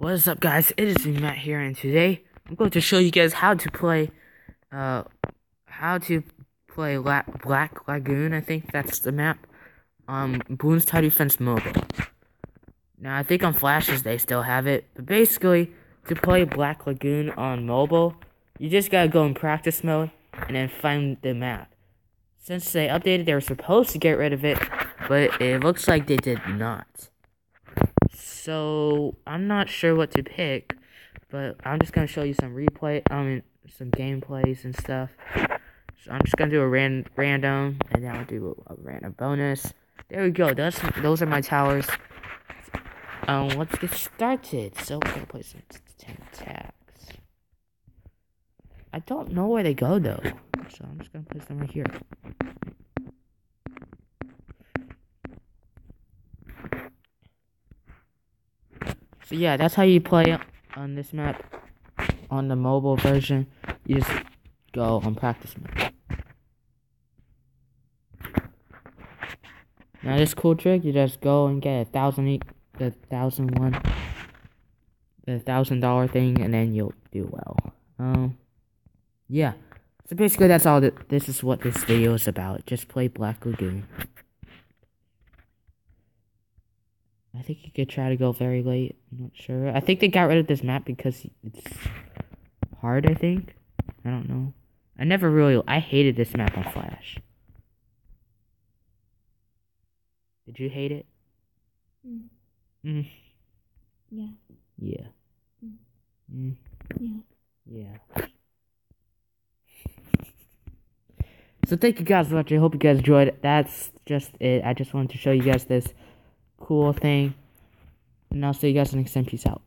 What is up guys, it is Matt here and today I'm going to show you guys how to play uh how to play La Black Lagoon, I think that's the map. Um Bloons Tower Defense Mobile. Now I think on flashes they still have it, but basically to play Black Lagoon on mobile, you just gotta go in practice mode and then find the map. Since they updated they were supposed to get rid of it, but it looks like they did not. So I'm not sure what to pick, but I'm just gonna show you some replay, I mean some gameplays and stuff. So I'm just gonna do a ran random, and then I'll do a, a random bonus. There we go. Those those are my towers. Um, let's get started. So we're gonna play some ten attacks. I don't know where they go though, so I'm just gonna place them right here. So yeah, that's how you play on this map. On the mobile version, you just go on practice mode. Now this cool trick, you just go and get a thousand, the thousand one, the thousand dollar thing, and then you'll do well. Um, yeah. So basically, that's all. That this is what this video is about. Just play Black Lagoon. I think you could try to go very late. I'm not sure. I think they got rid of this map because it's hard, I think. I don't know. I never really... I hated this map on Flash. Did you hate it? Mm. Mm. Yeah. Yeah. Mm. Mm. Yeah. Yeah. So thank you guys for watching. I hope you guys enjoyed. That's just it. I just wanted to show you guys this cool thing. And I'll see you guys next time. Peace out.